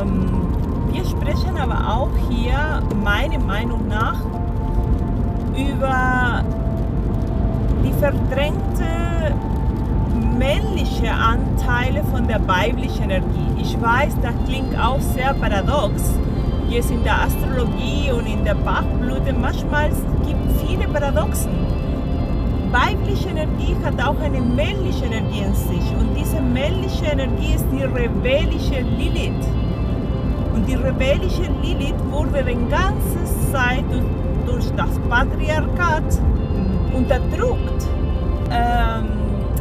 Ähm, wir sprechen aber auch hier, meiner Meinung nach, über die verdrängte männliche Anteile von der weiblichen Energie. Ich weiß, das klingt auch sehr paradox. Jetzt in der Astrologie und in der Bachblüte manchmal gibt viele Paradoxen. Weibliche Energie hat auch eine männliche Energie in sich und diese männliche Energie ist die rebellische Lilith. Und die rebellische Lilith wurde die ganze Zeit durch das Patriarchat unterdrückt. Ähm,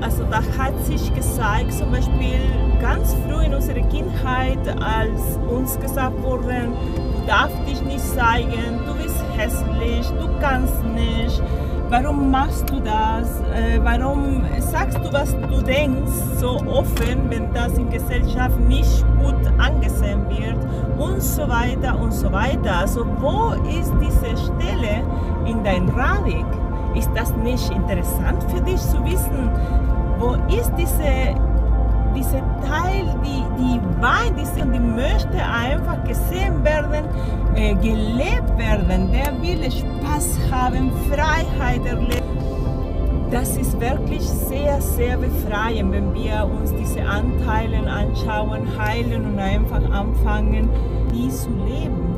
also da hat sich gezeigt, zum Beispiel ganz früh in unserer Kindheit, als uns gesagt wurde, du darfst dich nicht zeigen, du bist hässlich, du kannst nicht, warum machst du das, äh, warum sagst du, was du denkst, so offen, wenn das in Gesellschaft nicht gut wird und so weiter und so weiter. Also wo ist diese Stelle in dein Radik? Ist das nicht interessant für dich zu wissen, wo ist diese, diese Teil, die, die weint, die, die möchte einfach gesehen werden, äh, gelebt werden, der will Spaß haben, Freiheit erleben. Das ist wirklich sehr, sehr befreiend, wenn wir uns diese Anteile anschauen, heilen und einfach anfangen, isso lembra